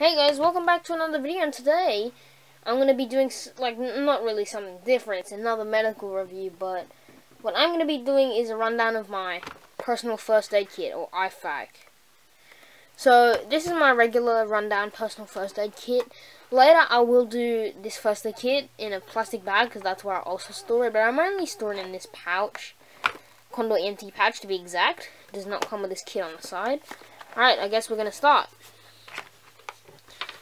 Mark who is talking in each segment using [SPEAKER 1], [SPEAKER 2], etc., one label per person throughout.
[SPEAKER 1] Hey guys, welcome back to another video and today I'm going to be doing, like, not really something different, it's another medical review, but what I'm going to be doing is a rundown of my personal first aid kit, or IFAK. So, this is my regular rundown personal first aid kit. Later I will do this first aid kit in a plastic bag, because that's where I also store it, but I'm only storing it in this pouch, Condor EMT pouch to be exact. It does not come with this kit on the side. Alright, I guess we're going to start.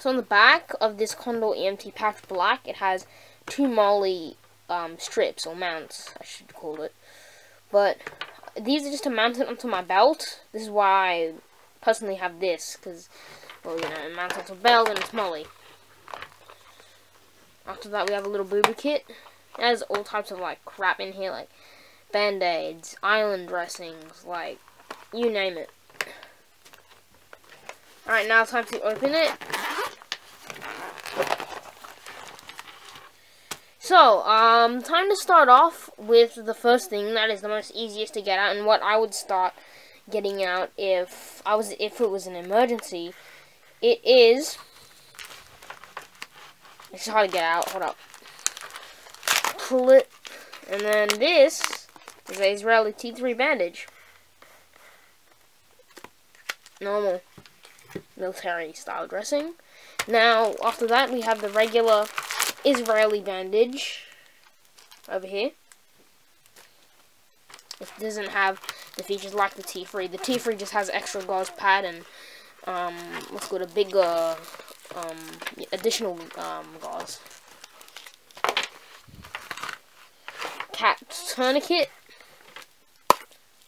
[SPEAKER 1] So on the back of this Condor EMT Patch Black, it has two MOLLE um, strips, or mounts, I should call it. But these are just to mount it onto my belt. This is why I personally have this, because, well, you know, it mounts onto a belt and it's MOLLE. After that, we have a little booby kit. It has all types of, like, crap in here, like band-aids, island dressings, like, you name it. Alright, now it's time to open it. So, um, time to start off with the first thing that is the most easiest to get out, and what I would start getting out if I was if it was an emergency. It is. It's hard to get out. Hold up. It, and then this is a Israeli T3 bandage. Normal military style dressing. Now, after that, we have the regular Israeli bandage over here. It doesn't have the features like the T3. The T3 just has extra gauze pad and um, let's go to bigger um, additional um, gauze. Cat tourniquet.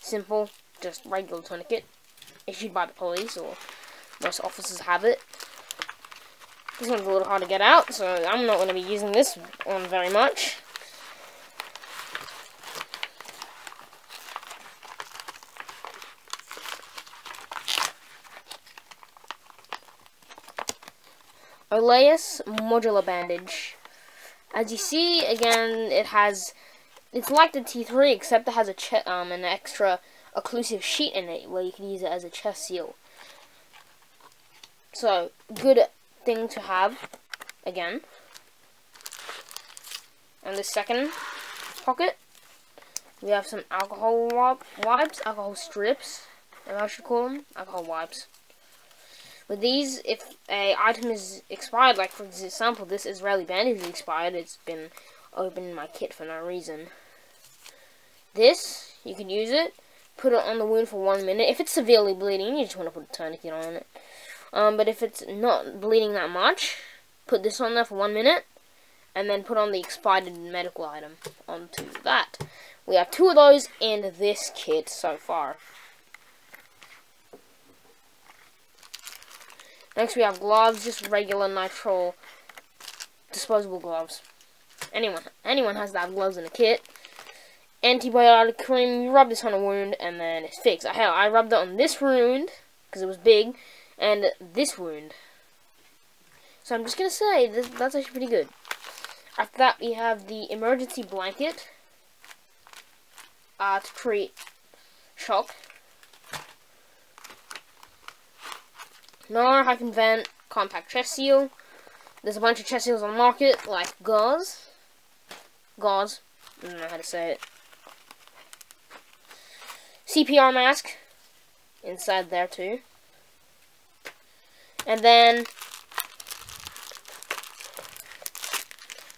[SPEAKER 1] Simple, just regular tourniquet issued by the police or most officers have it. This one's a little hard to get out, so I'm not going to be using this one very much. Olaes modular bandage. As you see, again, it has, it's like the T3, except it has a um, an extra occlusive sheet in it, where you can use it as a chest seal. So, good thing to have again. And the second pocket, we have some alcohol wipes, alcohol strips, I should call them, alcohol wipes. With these, if a item is expired, like for example, this Israeli bandage is expired, it's been open in my kit for no reason. This, you can use it, put it on the wound for one minute. If it's severely bleeding, you just want to put a tourniquet on it. Um, but if it's not bleeding that much, put this on there for one minute, and then put on the expired medical item onto that. We have two of those in this kit so far. Next we have gloves, just regular nitrile disposable gloves. Anyone, anyone has to have gloves in a kit. Antibiotic cream, you rub this on a wound and then it's fixed. Hell, I rubbed it on this wound because it was big and this wound. So I'm just going to say, this, that's actually pretty good. After that, we have the emergency blanket uh, to create shock. NAR Hyfin vent compact chest seal. There's a bunch of chest seals on the market, like gauze. Gauze. I don't know how to say it. CPR mask. Inside there, too. And then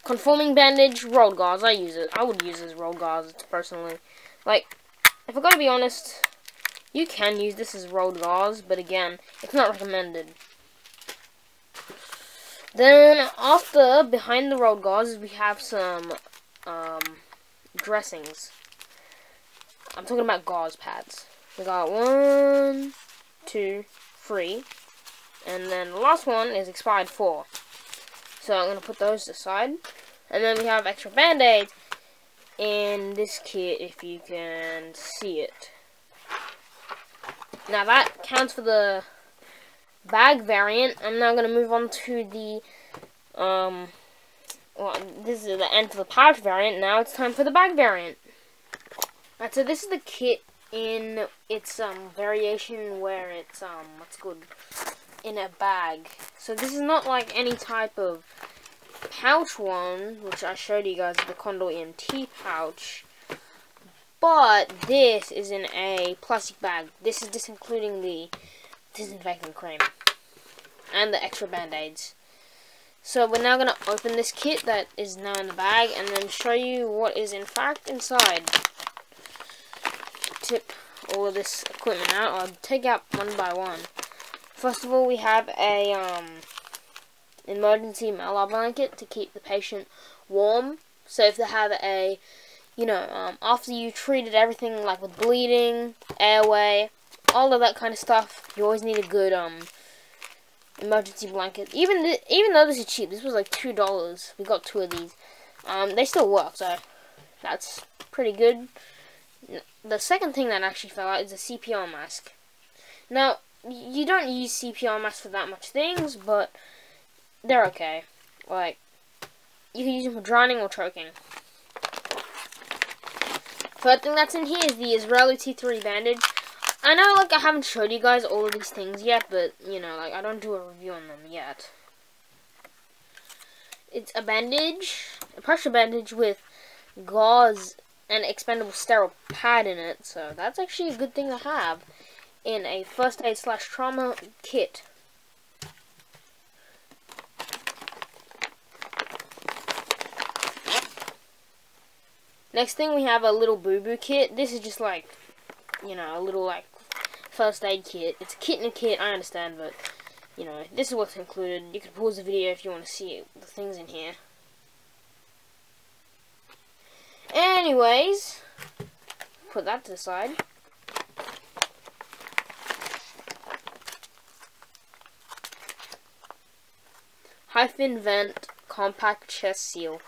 [SPEAKER 1] conforming bandage, rolled gauze. I use it. I would use this rolled gauze personally. Like, if I gotta be honest, you can use this as rolled gauze, but again, it's not recommended. Then after behind the rolled gauze, we have some um, dressings. I'm talking about gauze pads. We got one, two, three, and then the last one is expired 4. So I'm going to put those aside. And then we have extra band-aids in this kit, if you can see it. Now that counts for the bag variant. I'm now going to move on to the, um, well, this is the end of the pouch variant. Now it's time for the bag variant. Alright, so this is the kit in its um variation where it's um what's good in a bag. So this is not like any type of pouch one, which I showed you guys, the Condor EMT pouch. But this is in a plastic bag. This is just including the disinfectant cream and the extra band-aids. So we're now going to open this kit that is now in the bag and then show you what is in fact inside. Tip all this equipment out. I'll take out one by one. First of all, we have a um, emergency Mylar blanket to keep the patient warm. So if they have a, you know, um, after you treated everything like with bleeding, airway, all of that kind of stuff, you always need a good um emergency blanket. Even even though this is cheap, this was like two dollars. We got two of these. Um, they still work, so that's pretty good. The second thing that actually fell out is a CPR mask. Now, you don't use CPR masks for that much things, but they're okay. Like, you can use them for drowning or choking. Third thing that's in here is the Israeli T3 bandage. I know, like, I haven't showed you guys all of these things yet, but, you know, like, I don't do a review on them yet. It's a bandage, a pressure bandage with gauze and expendable sterile pad in it, so that's actually a good thing to have in a first aid slash trauma kit. Next thing we have a little boo-boo kit. This is just like, you know, a little like first aid kit. It's a kit in a kit, I understand, but, you know, this is what's included. You can pause the video if you want to see the things in here. Anyways, put that to the side. Hyfin vent compact chest seal.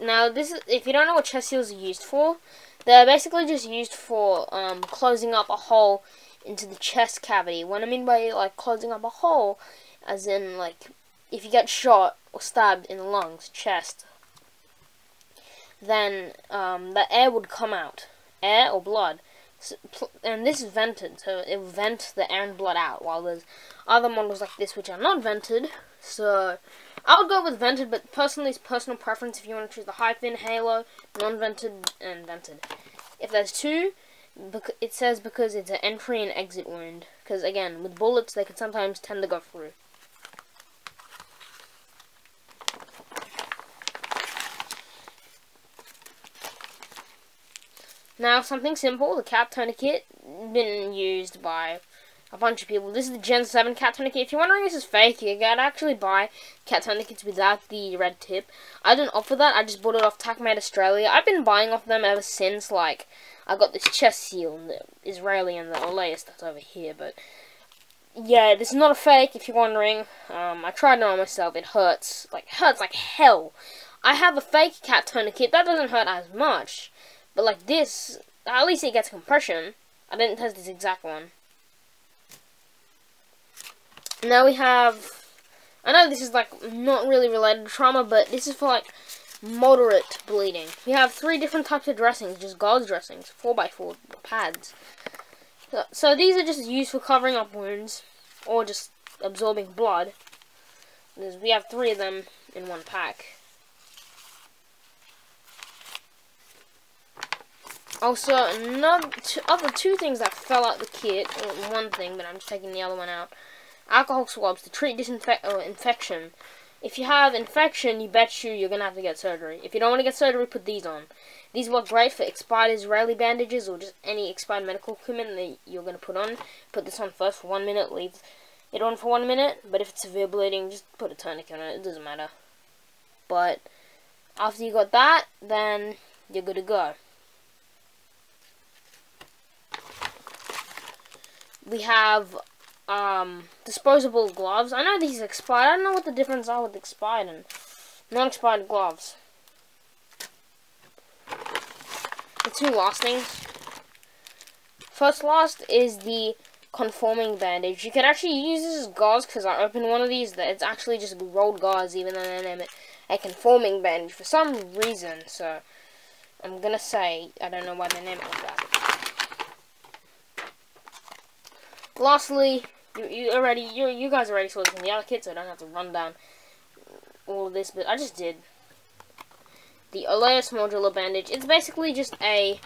[SPEAKER 1] Now, this is if you don't know what chest seals are used for, they're basically just used for um, closing up a hole into the chest cavity. What I mean by like closing up a hole, as in like if you get shot or stabbed in the lungs, chest, then um, the air would come out, air or blood. So, and this is vented, so it will vent the air and blood out. While there's other models like this which are not vented, so I would go with vented, but personally, it's personal preference. If you want to choose the Hyfin, halo, non-vented, and vented. If there's two, it says because it's an entry and exit wound. Because again, with bullets, they can sometimes tend to go through. Now, something simple, the CAT tourniquet, been used by a bunch of people. This is the Gen 7 cat tourniquet. If you're wondering this is fake, you can actually buy cat tourniquets without the red tip. I didn't offer that. I just bought it off TacMed Australia. I've been buying off them ever since, like, I got this chest seal, and the Israeli and the latest that's over here, but... Yeah, this is not a fake, if you're wondering. Um, I tried it on myself. It hurts. Like, hurts like hell. I have a fake cat tourniquet. That doesn't hurt as much. But, like, this, at least it gets compression. I didn't test this exact one. Now we have, I know this is like not really related to trauma, but this is for like moderate bleeding. We have three different types of dressings, just gauze dressings, 4x4 pads. So, so these are just used for covering up wounds or just absorbing blood. There's, we have three of them in one pack. Also, another two, other two things that fell out the kit. one thing, but I'm just taking the other one out alcohol swabs to treat this infec uh, infection. If you have infection, you bet you you're going to have to get surgery. If you don't want to get surgery, put these on. These work great for expired Israeli bandages or just any expired medical equipment that you're going to put on. Put this on first for one minute, leave it on for one minute. But if it's severe bleeding, just put a tourniquet on it. It doesn't matter. But after you got that, then you're good to go. We have um, disposable gloves. I know these expired. I don't know what the difference are with expired and non-expired gloves. The two last things. First last is the conforming bandage. You can actually use this as gauze because I opened one of these that it's actually just rolled gauze even though they name it a conforming bandage for some reason. So I'm gonna say I don't know why they name it like that. Lastly, You, you already, you, you guys already saw this in the other kit, so I don't have to run down all of this, but I just did. The Olaes modular bandage. It's basically just a,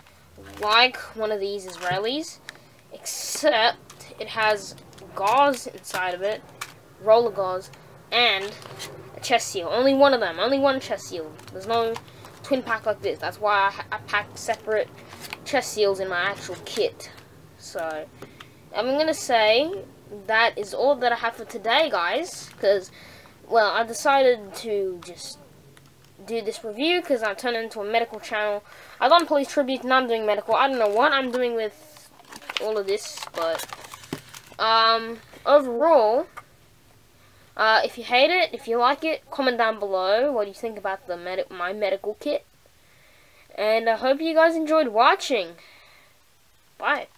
[SPEAKER 1] like one of these Israelis, except it has gauze inside of it, roller gauze, and a chest seal. Only one of them. Only one chest seal. There's no twin pack like this. That's why I, I packed separate chest seals in my actual kit. So, I'm going to say that is all that I have for today, guys. Because, well, I decided to just do this review because I turned into a medical channel. I've done police tribute and I'm doing medical. I don't know what I'm doing with all of this, but um, overall, uh, if you hate it, if you like it, comment down below what you think about the med my medical kit. And I hope you guys enjoyed watching. Bye.